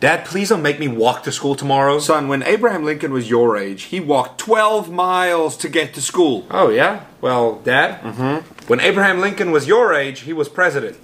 Dad, please don't make me walk to school tomorrow. Son, when Abraham Lincoln was your age, he walked 12 miles to get to school. Oh, yeah? Well, Dad? Mm-hmm. When Abraham Lincoln was your age, he was president.